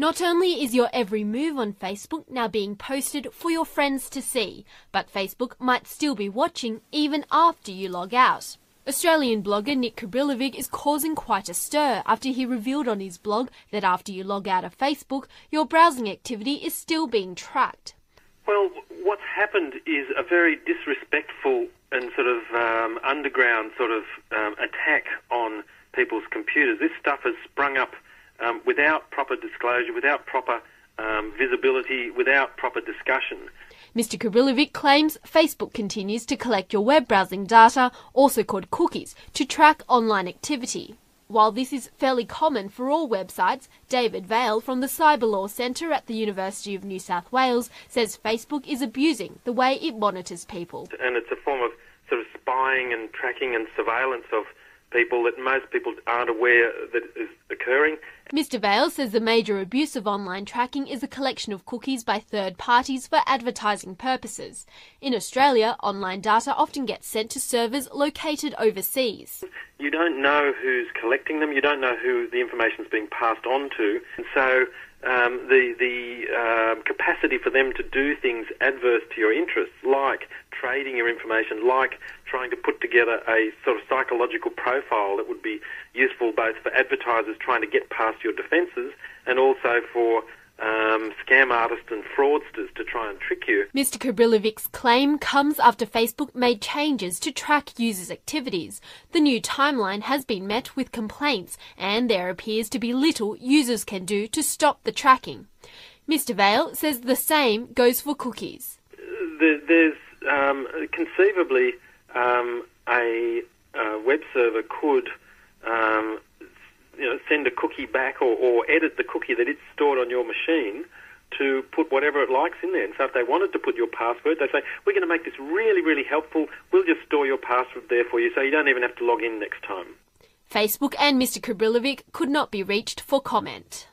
Not only is your every move on Facebook now being posted for your friends to see, but Facebook might still be watching even after you log out. Australian blogger Nik Cubrilovic is causing quite a stir after he revealed on his blog that after you log out of Facebook, your browsing activity is still being tracked. Well, what's happened is a very disrespectful and sort of um, underground sort of um, attack on people's computers. This stuff has sprung up um, without proper disclosure, without proper um, visibility, without proper discussion. Mr. Cubrilovic claims Facebook continues to collect your web browsing data, also called cookies, to track online activity. While this is fairly common for all websites, David Vaile from the Cyber Law Centre at the University of New South Wales says Facebook is abusing the way it monitors people. And it's a form of sort of spying and tracking and surveillance of people that most people aren't aware that is occurring. Mr. Vaile says the major abuse of online tracking is the collection of cookies by third parties for advertising purposes. In Australia, online data often gets sent to servers located overseas. You don't know who's collecting them, you don't know who the information is being passed on to, and so um, the the um, capacity for them to do things adverse to your interests, like trading your information, like trying to put together a sort of psychological profile that would be useful both for advertisers trying to get past your defences and also for um, scam artists and fraudsters to try and trick you. Mr. Cubrilovic's claim comes after Facebook made changes to track users' activities. The new timeline has been met with complaints, and there appears to be little users can do to stop the tracking. Mr. Vaile says the same goes for cookies. There's um, conceivably um, a, a, web server could um, you know, send a cookie back or, or edit the cookie that it's stored on your machine to put whatever it likes in there. And so if they wanted to put your password, they say, we're going to make this really, really helpful. We'll just store your password there for you so you don't even have to log in next time. Facebook and Mr. Cubrilovic could not be reached for comment.